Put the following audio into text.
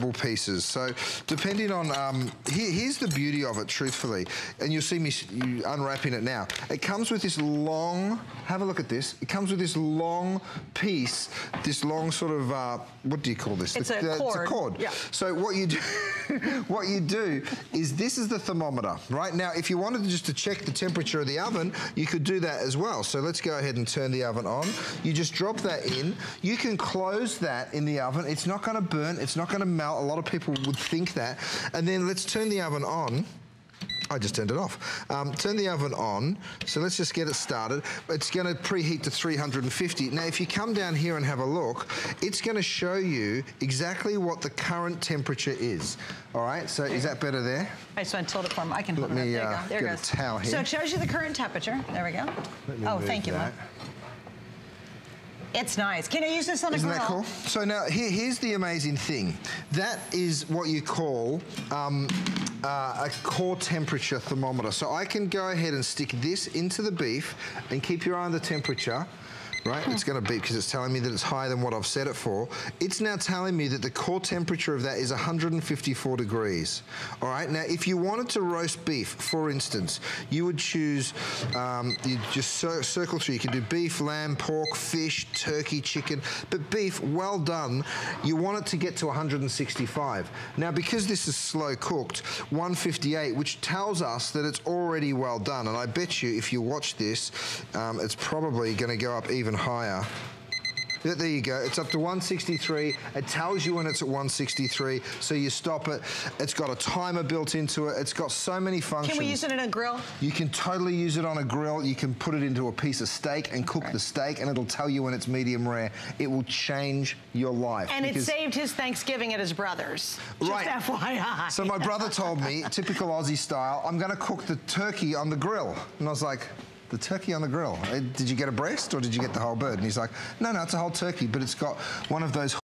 pieces. So depending on, um, here, here's the beauty of it, truthfully, and you'll see me you unwrapping it now. It comes with this long, have a look at this. It comes with this long piece, this long sort of, uh, what do you call this? It's the, a cord. It's a cord. Yeah. So what you do, what you do is this is the thermometer, right? Now, if you wanted just to check the temperature of the oven, you could do that as well. So let's go ahead and turn the oven on. You just drop that in. You can close that in the oven. It's not gonna burn, it's not gonna melt. A lot of people would think that. And then let's turn the oven on. I just turned it off. Um, turn the oven on. So let's just get it started. It's going to preheat to 350. Now, if you come down here and have a look, it's going to show you exactly what the current temperature is. All right, so is that better there? I just want to tilt it for him. I can Let hold it me, up. There you uh, go. There get goes. towel here. So it shows you the current temperature. There we go. Oh, thank you. Mom. It's nice. Can I use this on a Isn't grill? that cool? So now, here, here's the amazing thing. That is what you call um, uh, a core temperature thermometer. So I can go ahead and stick this into the beef and keep your eye on the temperature. Right, it's gonna beep because it's telling me that it's higher than what I've set it for. It's now telling me that the core temperature of that is 154 degrees. All right, now if you wanted to roast beef, for instance, you would choose, um, you just cir circle through, you can do beef, lamb, pork, fish, turkey, chicken, but beef, well done, you want it to get to 165. Now because this is slow cooked, 158, which tells us that it's already well done, and I bet you if you watch this, um, it's probably gonna go up even higher. There you go. It's up to 163. It tells you when it's at 163, so you stop it. It's got a timer built into it. It's got so many functions. Can we use it in a grill? You can totally use it on a grill. You can put it into a piece of steak and cook the steak, and it'll tell you when it's medium rare. It will change your life. And it saved his Thanksgiving at his brother's. Just Right. FYI. So my brother told me, typical Aussie style, I'm gonna cook the turkey on the grill. And I was like, the turkey on the grill? Did you get a breast or did you get the whole bird? And he's like, no, no, it's a whole turkey, but it's got one of those